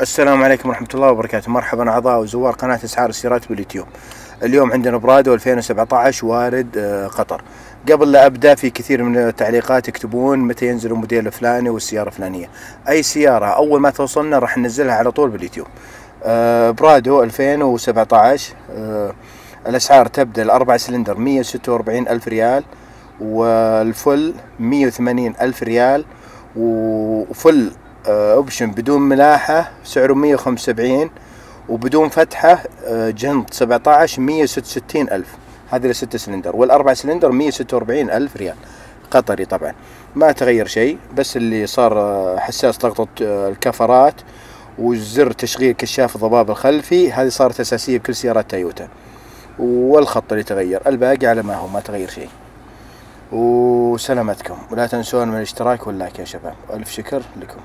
السلام عليكم ورحمة الله وبركاته. مرحبا أعضاء وزوار قناة أسعار السيارات باليوتيوب. اليوم عندنا برادو 2017 وارد آه، قطر. قبل لا أبدأ في كثير من التعليقات يكتبون متى ينزل الموديل الفلاني والسيارة الفلانية. أي سيارة أول ما توصلنا راح ننزلها على طول باليوتيوب. آه، برادو 2017 آه، الأسعار تبدأ الأربع سلندر 146 ألف ريال وال full 180 ألف ريال و full option بدون ملاحة سعره 175 وبدون فتحة آه، جنط 17 166 ألف. هذه الست سلندر والأربع سلندر 146 ألف ريال قطري طبعا. ما تغير شيء بس اللي صار آه، حساس ضغطة آه، الكفرات وزر تشغيل كشاف الضباب الخلفي هذه صارت أساسية بكل سيارات تويوتا. والخط اللي تغير الباقي على ما هو ما تغير شيء. وسلامتكم. ولا تنسون من الاشتراك واللايك يا شباب. ألف شكر لكم.